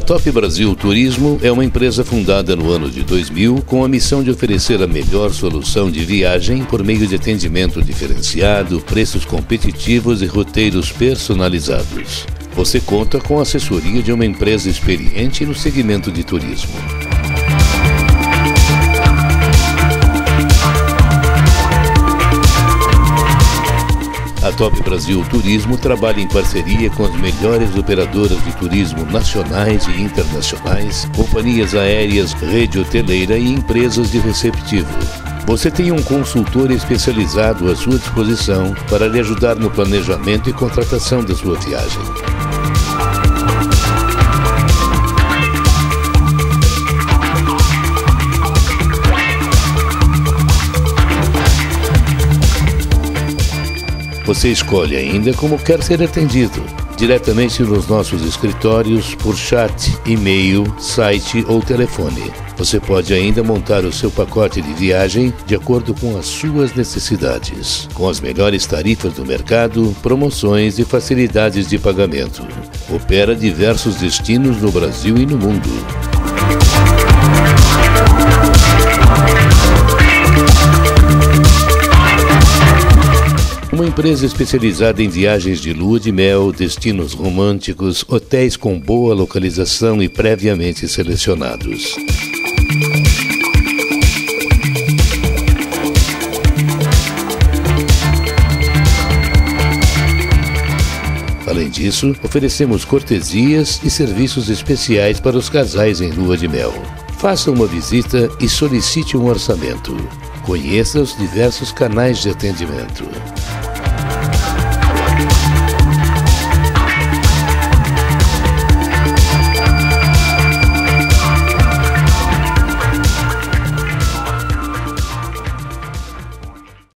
Top Brasil Turismo é uma empresa fundada no ano de 2000 com a missão de oferecer a melhor solução de viagem por meio de atendimento diferenciado, preços competitivos e roteiros personalizados. Você conta com a assessoria de uma empresa experiente no segmento de turismo. Top Brasil Turismo trabalha em parceria com as melhores operadoras de turismo nacionais e internacionais, companhias aéreas, rede hoteleira e empresas de receptivo. Você tem um consultor especializado à sua disposição para lhe ajudar no planejamento e contratação da sua viagem. Você escolhe ainda como quer ser atendido, diretamente nos nossos escritórios, por chat, e-mail, site ou telefone. Você pode ainda montar o seu pacote de viagem de acordo com as suas necessidades, com as melhores tarifas do mercado, promoções e facilidades de pagamento. Opera diversos destinos no Brasil e no mundo. Uma empresa especializada em viagens de lua de mel, destinos românticos, hotéis com boa localização e previamente selecionados. Além disso, oferecemos cortesias e serviços especiais para os casais em lua de mel. Faça uma visita e solicite um orçamento. Conheça os diversos canais de atendimento.